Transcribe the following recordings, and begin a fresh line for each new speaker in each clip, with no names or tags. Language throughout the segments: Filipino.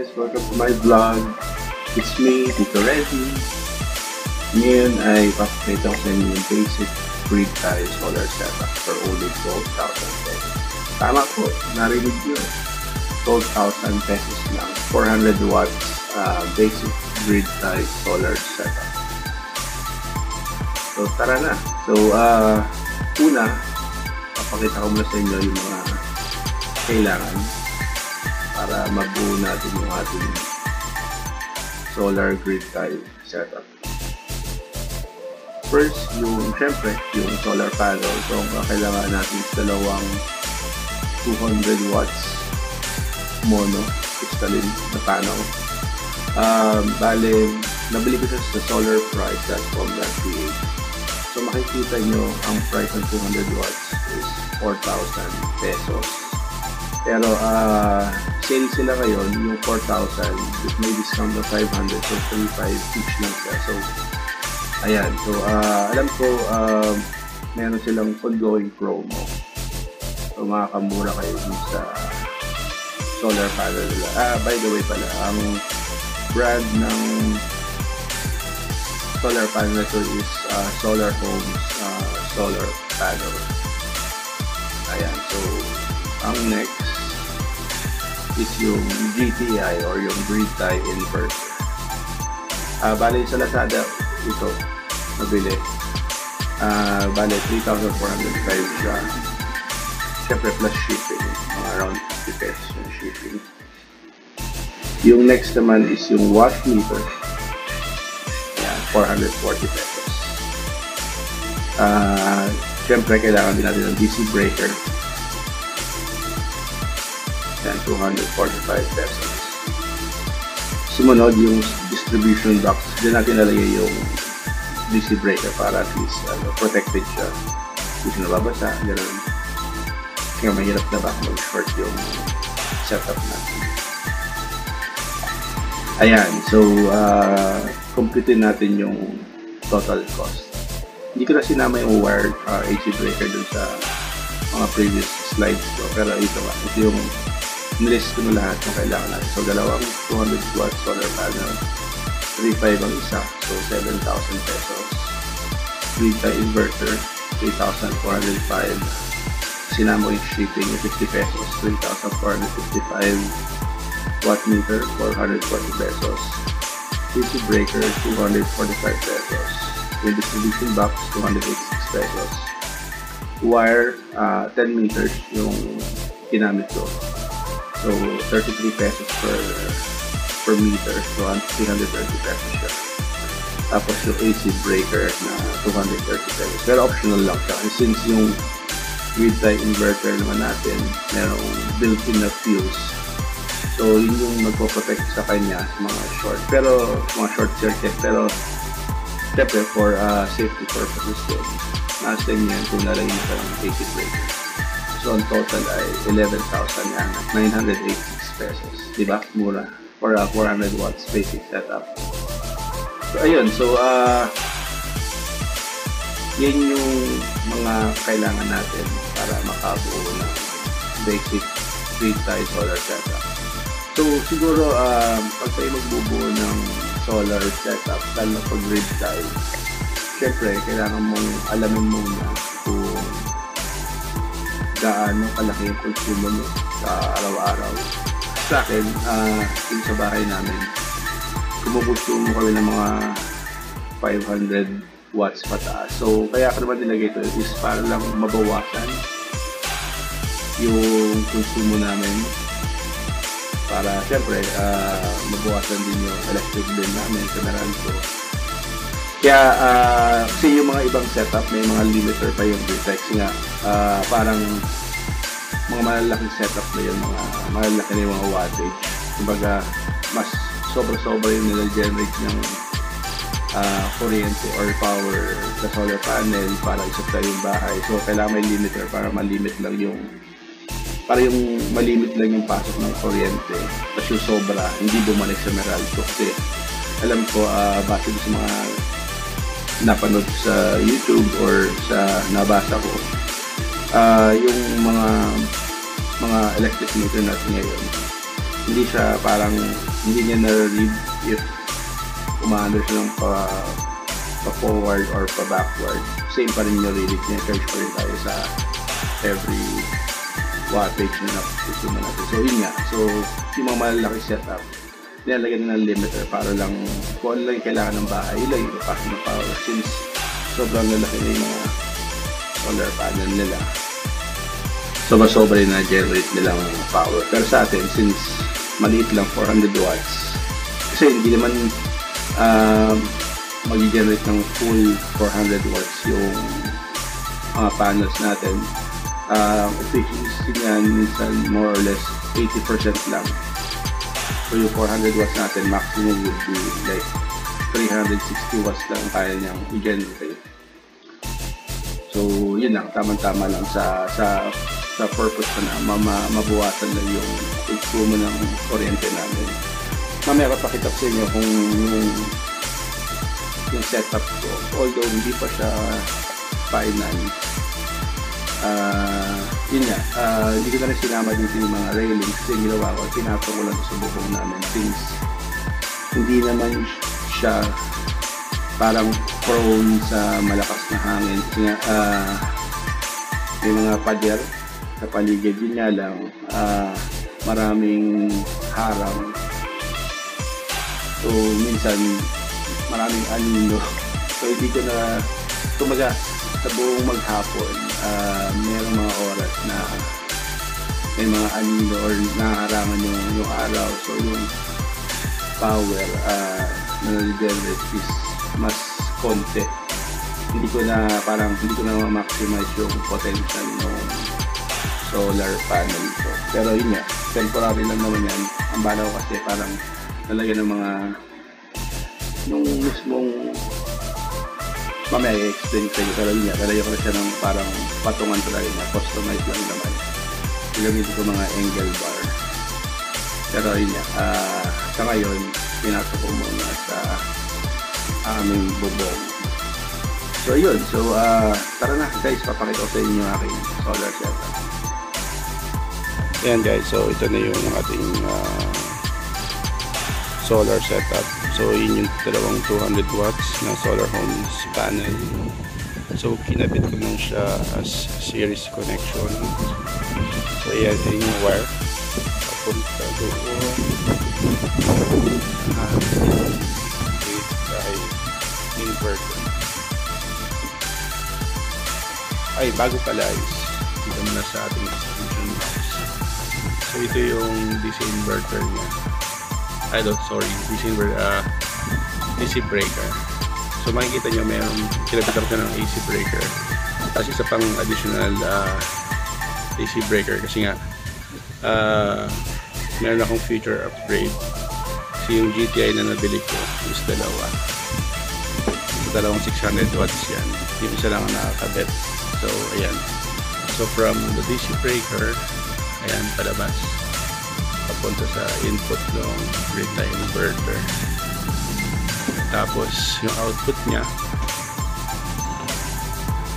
guys! Welcome to my vlog. It's me, Tito Reddy. Ngayon ay papakita ko sa inyo yung basic grid tie solar setup for only 12,000 pesos. Tama po, narinig nyo. 12,000 pesos lang. 400 watts uh, basic grid tie solar setup. So tara na. So uh, una, papakita ko muna sa inyo yung mga kailangan para mabuo natin yung ating solar grid tile setup. First, yung syempre, yung solar panel. So, ang kailangan natin dalawang 200 watts mono crystalline na panel. Um, bale, nabili ko siya sa solarprice.com.ph. So, makikita nyo ang price ng 200 watts is 4,000 pesos. Pero, uh, sale sila ngayon, yung 4,000, with may discount na 500, so 3,500 each lang. So, ayan. So, uh, alam ko, uh, meron silang ongoing promo. So, makakamura kayo dun sa solar panel nila. Ah, by the way pala, ang brand ng solar panel na is uh, Solar Homes uh, Solar Panel. Ayan. So, ang next is yung GTI or yung grid tie inverter. Uh, bale sa Lazada ito nabili. Uh, bale 3,405 siya. Siyempre plus shipping. Mga around 50 pesos yung shipping. Yung next naman is yung watt meter. Ayan, 440 pesos. Uh, Siyempre, kailangan din natin ng DC breaker. Yan, 245 pesos. Sumunod yung distribution box. Diyan natin nalagay yung DC breaker para at least ano, protected siya. Hindi siya nababasa, gano'n. Kaya mahirap na ba mag-short yung setup natin. Ayan, so uh, computein natin yung total cost. Hindi ko na sinama yung wire uh, AC breaker dun sa mga previous slides ko. Pero ito ba, ito yung nilist ko na lahat ng kailangan natin. So, dalawang 200 watt solar panel. 3.5 ang isa. So, 7,000 pesos. Grid inverter. 3,405. Sinama yung shipping yung 50 pesos. 3,455. Watt meter. 440 pesos. DC breaker. 245 pesos. Yung distribution box. 286 pesos. Wire. Uh, 10 meters yung ginamit ko. So, 33 pesos per per meter. So, 330 pesos siya. Tapos yung AC breaker na 230 pesos. Pero optional lang siya. And since yung grid tie inverter naman natin, merong built-in na fuse. So, yun yung magpo-protect sa kanya sa mga short. Pero, mga short circuit. Pero, syempre, for uh, safety purposes din, nasa yan kung mo ka ng AC breaker. So, ang total ay 11,000 yan, 986 pesos. Diba? Mura. For a 400 watts basic setup. So, ayun. So, uh, yan yung mga kailangan natin para makabuo ng basic grid tie solar setup. So, siguro, um, pag tayo magbubuo ng solar setup, lalo pag grid tie, syempre, kailangan mong alamin muna kung gaano kalaki yung konsumo mo sa araw-araw. Sa akin, uh, yung sa bahay namin, kumukonsumo kami ng mga 500 watts pataas. So, kaya ako naman nilagay ito is para lang mabawasan yung konsumo namin para syempre uh, mabawasan din yung electric bill namin sa Naranjo. Kaya uh, kasi yung mga ibang setup may mga limiter pa yung Vertex nga uh, parang mga malalaking setup na yun, mga malalaki na yung mga wattage. Kumbaga, mas sobra-sobra yung nila-generate ng uh, kuryente or power sa solar panel para i-supply yung bahay. So, kailangan may limiter para malimit lang yung para yung malimit lang yung pasok ng kuryente. Tapos yung sobra, hindi bumalik sa Meralco. Kasi alam ko, uh, base sa mga napanood sa YouTube or sa nabasa ko, uh, yung mga mga electric meter natin ngayon. Hindi siya parang hindi niya na-read if umaandar siya ng pa, pa forward or pa backward same pa rin yung reading niya charge pa rin tayo sa every wattage na nakusumo natin. So yun nga. So yung mga malalaki setup nilalagyan na ng limiter para lang kung ano lang kailangan ng bahay yun lang yung ng power since sobrang lalaki na yung mga solar panel nila sobra-sobra yung na-generate nilang power. Pero sa atin since maliit lang 400 watts kasi hindi naman uh, mag-generate ng full 400 watts yung mga panels natin. Uh, efficiency niyan minsan more or less 80% lang. So yung 400 watts natin maximum would be like 360 watts lang kaya niyang i-generate. So yun lang. Tamang-tama lang sa sa sa purpose ko na mama, mabawasan lang yung consumo ng kuryente namin. Mamaya papakita ko sa inyo kung yung yung setup ko. Although hindi pa siya final. Uh, yun nga. Uh, hindi ko na rin sinama din yung mga railings kasi ginawa ko. Pinato ko sa bubong namin since hindi naman siya parang prone sa malakas na hangin. Kasi nga uh, may mga pader sa paligid yun nga lang uh, maraming harang. So minsan maraming anino. So hindi ko na tumaga sa buong maghapon uh, mayroong mga oras na may mga anino or naharangan yung, yung araw. So yung power uh, na generate is mas konti. Hindi ko na parang hindi ko na ma-maximize yung potential ng solar panel ko pero yun nga temporary lang naman yan. Ang bala ko kasi parang talaga ng mga nung mismong mamaya i-explain ko sa'yo pero yun nga talaga ko siya ng parang patungan talaga niya customize lang naman. Gagamitin ko mga angle bar. Pero yun nga uh, sa ngayon pinasok ko muna sa aming bubong. So yun. So uh, tara na guys papakita ko sa inyo aking solar setup
yan guys. So ito na yung ating uh, solar setup. So yun yung dalawang 200 watts na solar homes panel. So kinabit ko lang siya as series connection. So yan yung wire. Papunta doon. Ah, ay inverter. Ay bago pala is dito muna sa ating so ito yung DC inverter niya ay don't sorry. DC inverter uh, DC breaker. So makikita nyo mayroong kinabitan ko ng AC breaker. Tapos isa pang additional uh, AC breaker. Kasi nga uh, meron akong future upgrade. Kasi yung GTI na nabili ko is dalawa. So, dalawang 600 watts yan. Yung isa lang ang nakakabit. So ayan. So from the DC breaker ayan palabas. Papunta sa input ng grid inverter. Tapos yung output niya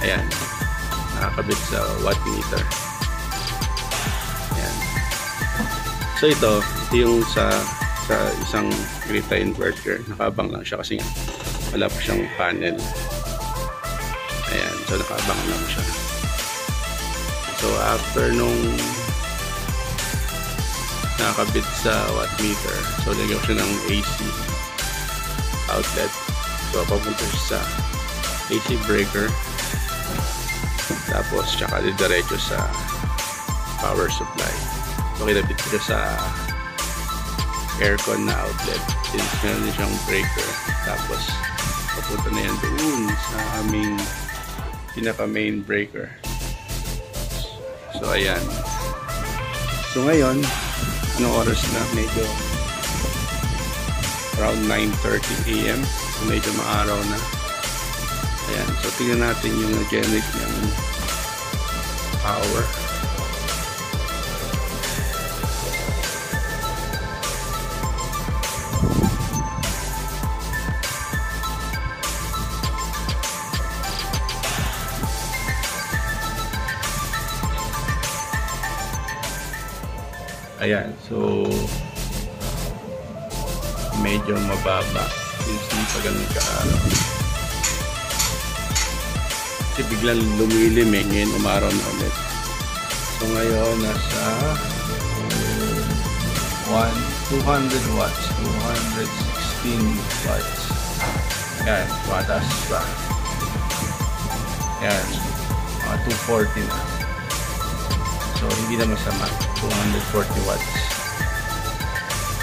ayan nakakabit sa watt meter. Ayan. So ito ito yung sa sa isang grid inverter. Nakabang lang siya kasi wala pa siyang panel. Ayan so nakabang lang siya. So after nung nakakabit sa watt meter. So lagyan ko siya ng AC outlet. So papunta siya sa AC breaker. Tapos tsaka diretso sa power supply. So kinabit ko siya sa aircon na outlet. Since meron din siyang breaker. Tapos papunta na yan doon sa aming pinaka main breaker. So ayan. So ngayon anong oras na? Medyo around 9.30 a.m. so medyo maaraw na. Ayan. So tingnan natin yung generate ng power ayan so
medyo mababa since hindi pa ganun kaaraw. Kasi biglang lumilim eh, ngayon umaraw na ulit. So ngayon nasa 1, 200 watts, 216 watts. Yan, mataas pa. Yan, mga 240 na. So hindi na masama, 240 watts.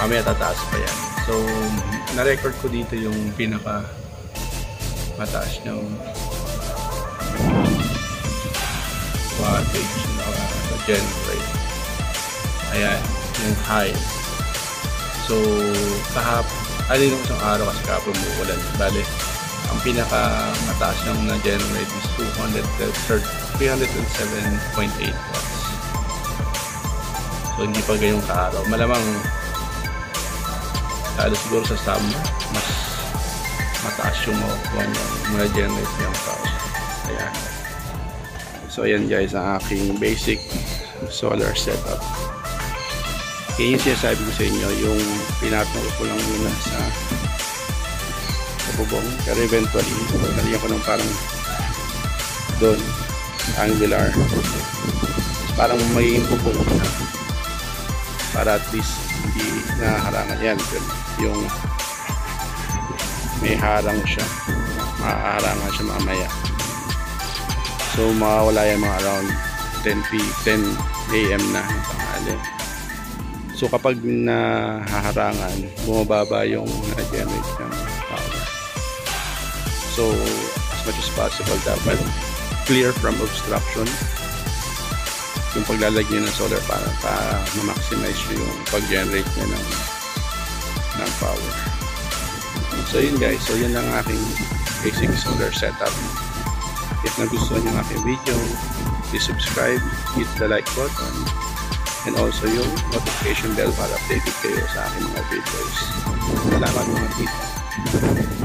Mamaya tataas pa yan. So, na-record ko dito yung pinaka mataas niyang wattage na uh, generate. Ayan, yung high. So, kahap, alin yung isang araw kasi kahapon umuulan. Bale, ang pinaka mataas niyang na-generate is 307.8 watts. So, hindi pa gayong kaaraw. Malamang lalo siguro sa summer, mas mataas yung makukuha mga generate niyang power. Ayan. So, ayan guys, ang aking basic solar setup. Kaya yung sinasabi ko sa inyo, yung pinatong ko lang muna sa sa bubong. Pero eventually, nalagyan ko ng parang doon, angular. Parang may bubong na. Para at least hindi naharangan yan. Yung may harang siya. Mahaharangan siya mamaya. So mawawala yan mga around 10 p 10 AM na ng tanghali. So kapag nahaharangan, bumababa yung na-generate ng power. So as much as possible dapat clear from obstruction yung paglalagay ng solar para para ma-maximize yung pag-generate niya ng ng power. So yun guys, so yun lang aking basic solar setup. If nagustuhan yung aking video, please subscribe, hit the like button, and also yung notification bell para updated kayo sa aking mga videos. Salamat mga tita.